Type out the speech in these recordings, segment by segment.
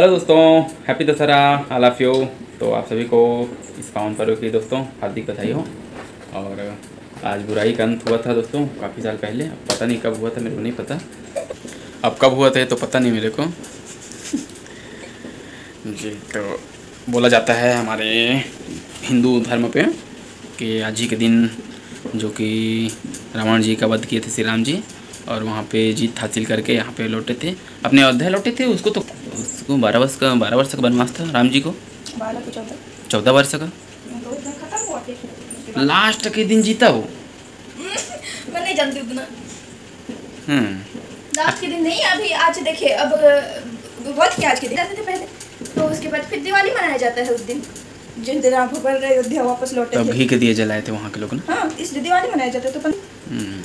Hello दोस्तों, happy Dussehra I love you. तो आप सभी को इस पावन पर्व की दोस्तों, हार्दिक बधाई हो। और आज बुराई का अंत हुआ था दोस्तों, काफ़ी साल पहले। अब पता नहीं कब हुआ था, मेरे को नहीं पता। अब कब हुआ था तो पता नहीं मेरे को। जी तो बोला जाता है हमारे हिंदू धर्म पे कि आज ही के दिन जो कि रावण जी का वध किए थे श्री राम जी, और वहाँ पे जीत हासिल करके यहाँ पे लौटे थे। अपने अयोध्या लौटे थे, उसको तो उसको बारह वर्ष का बारह वर्ष का बनवास था राम जी को। चौदह। वर्ष का। लास्ट के दिन जीता वो। मैं नहीं जानती उतना। हम्म लास्ट के दिन नहीं अभी आज देखिए अब बहुत क्या आज के दिन। जाते थे पहले। तो उसके बाद फिर दिवाली मनाया जाता है उस दिन। जिस दिन राम भगवान अयोध्या वापस लौटे तब घी के दिए जलाए थे वहाँ के लोग ना। हाँ इसलिए दिवाली मनाया जाता है तो हम्म।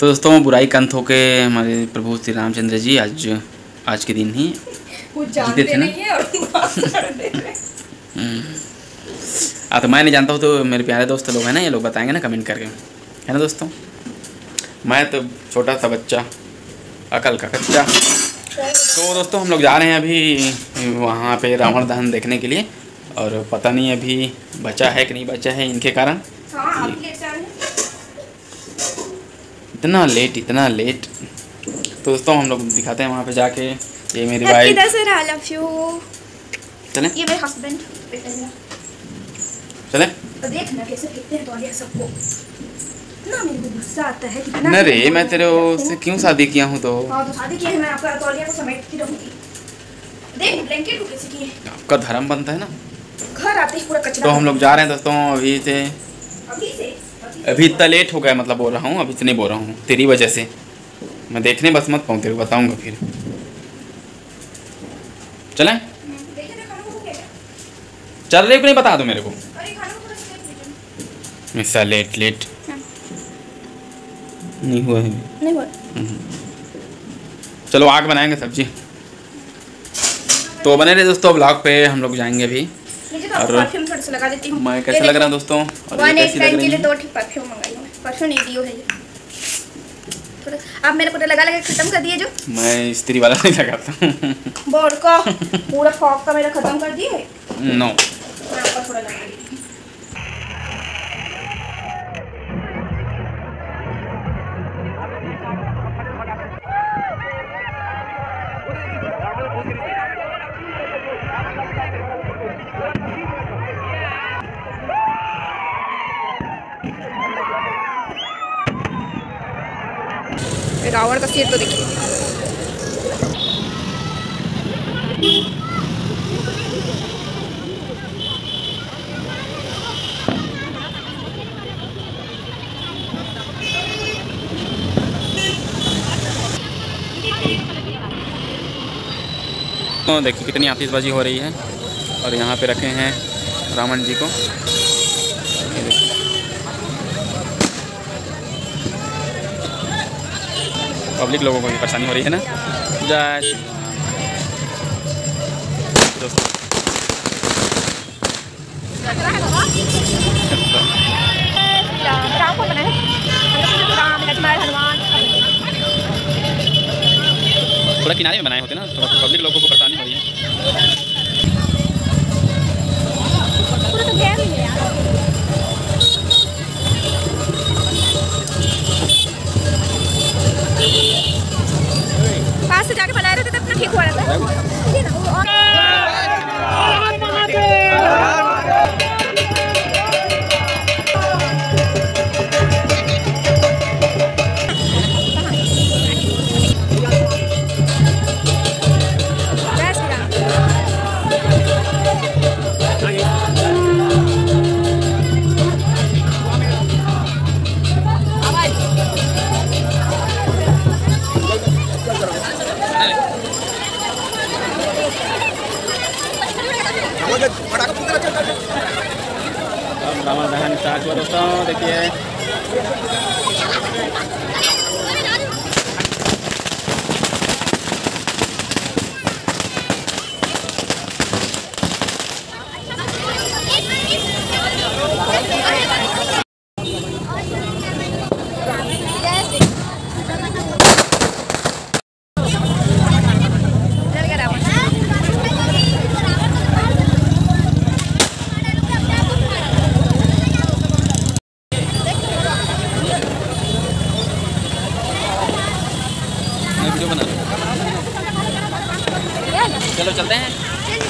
तो दोस्तों बुराई का अंत होके हमारे प्रभु श्री रामचंद्र जी आज आज के दिन ही जीते जानते थे ना? है तो मैं नहीं जानता हूँ तो मेरे प्यारे दोस्त लोग हैं ना ये लोग बताएँगे ना कमेंट करके। है ना दोस्तों? मैं तो छोटा सा बच्चा अकल का कच्चा। तो दोस्तों हम लोग जा रहे हैं अभी वहाँ पे रावण दहन देखने के लिए और पता नहीं अभी बचा है कि नहीं बचा है इनके कारण। हैं इतना लेट इतना लेट तो दोस्तों हम लोग दिखाते हैं वहाँ पे जाके। ये मेरी वाइफ चले। ये मेरे हस्बैंड चले। तो देखना कैसे फेंकते हैं तौलिया सबको। इतना मेरे को गुस्सा आता है कितना न रे मैं तेरे से क्यों शादी किया हूँ तो? हाँ तो शादी की है मैं आपका तौलिया को समेटती रहूँगी। देख ब्लैंकेट को कैसे किए आपका धर्म बनता है ना। घर आते ही पूरा कचरा तो हम लोग जा रहे हैं दोस्तों अभी से। अभी से? अभी इतना लेट हो गया मतलब बोल रहा हूँ अभी नहीं बोल रहा हूँ तेरी वजह से। मैं देखने बस मत पाऊँ तेरे को बताऊँगा फिर। चलें? चल रहे को नहीं बता दो मेरे को। मिसा लेट लेट। हाँ। नहीं हुआ है। नहीं हुआ। चलो आग बनाएँगे सब्ज़ी। तो बने रहे दोस्तों ब्लॉग पे हम लोग जाएँगे अभी। तो और- मैं कैसे लग रहा हूँ दोस्तों? और कैसी लग रही लिए है? दो परफ्यूम मंगाई परफ्यूम नहीं दियो है थोड़ा। आप मेरे पूरे लगा लगा खत्म कर दिए जो। मैं स्त्री वाला नहीं लगाता बोर्ड का। पूरा फॉक का मेरा खत्म कर दिए। नो नो मैं आपका थोड़ा लगा रावण का सिर तो देखिए। तो देखिए कितनी आतिशबाजी हो रही है और यहाँ पे रखे हैं रावण जी को। पब्लिक लोगों को भी परेशानी हो रही है ना? जय थोड़ा किनारे में बनाए होते ना तो पब्लिक लोगों को परेशानी स्टार्ट हुआ दोस्तों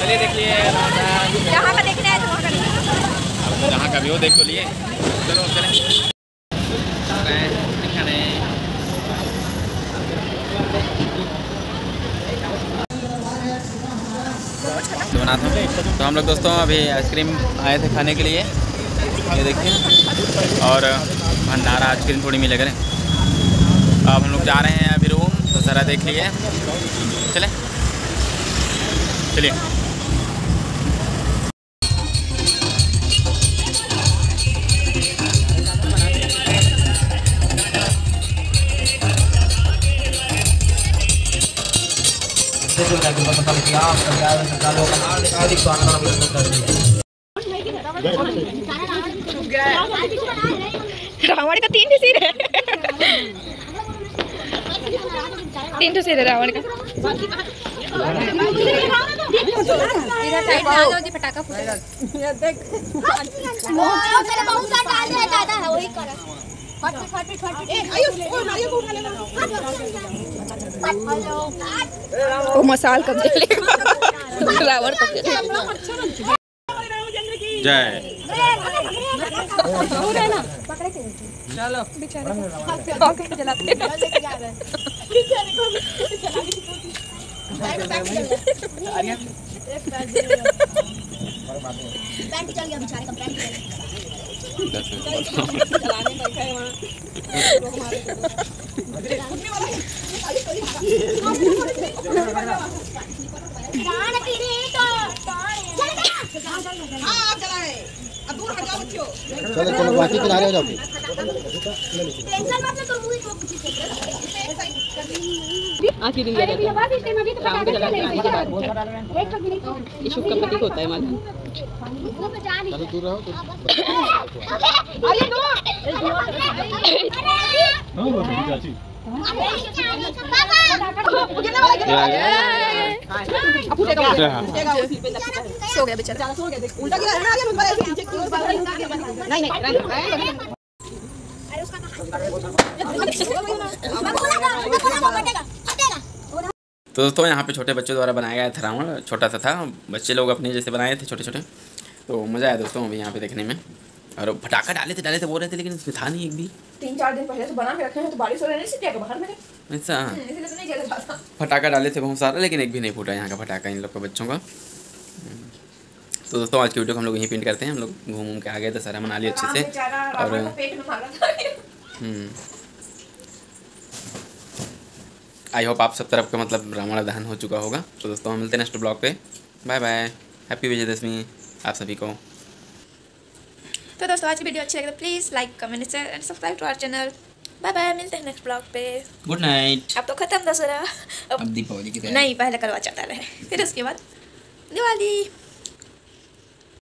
लिए रावण जहाँ का देखना है तो वहाँ का जहाँ का भी हो देख तो लिए। चलो बनाता हूँ तो हम लोग दोस्तों अभी आइसक्रीम आए थे खाने के लिए। ये देखिए। और भंडारा आइसक्रीम थोड़ी मिले करें। अब हम लोग जा रहे हैं अभी रूम तो सारा देख लिए। चले। चलिए। रावण का तीन सिर है तीन सिर है रावण का पटाखा फूटेगा बहुत सारा दादा है वही कर फट फट फट फट वो मसाल कब जलेगा रावण कब जलेगा जय पकड़ के जलाते पैंट चल गया बेचारे का पैंट चल गया प्राण तेरे तो चलो चलो बाकी किनारे हो जाओ फिर। टेंशन मत ले तो मूवी को कुछ चलो दूर रहो तो। सो गया बेचारा। तो दोस्तों यहाँ पे छोटे बच्चों द्वारा बनाया गया था रावण छोटा सा था। बच्चे लोग अपने जैसे बनाए थे छोटे छोटे तो मज़ा आया दोस्तों अभी यहाँ पे देखने में। और पटाखा डाले थे डाले थे बोल रहे थे लेकिन उसमें था नहीं एक भी। तीन चार दिन पहले से बना के रखे हैं तो बारिश हो रही है नहीं बाहर में। ऐसा इसलिए तो पटाखा डाले थे बहुत सारा लेकिन एक भी नहीं फूटा यहाँ का पटाखा इन लोग का बच्चों का। तो दोस्तों आज की वीडियो को हम लोग यहीं पेंट करते हैं। हम लोग घूम घूम के आ गए दशहरा मना लिया अच्छे से। और पेट में हम्म। आई होप आप सब तरफ़ का मतलब रावण दहन हो चुका होगा। तो दोस्तों हम मिलते हैं नेक्स्ट ब्लॉग पे। बाय बाय हैप्पी विजयदशमी आप सभी को। तो दोस्तों आज की वीडियो अच्छी लगे तो please like comment share and subscribe to our channel bye bye मिलते हैं नेक्स्ट ब्लॉग पे। गुड नाइट अब तो खत्म दशहरा। अब अब दीपावली की नहीं पहले करवा चाहता रहे। फिर उसके बाद दिवाली।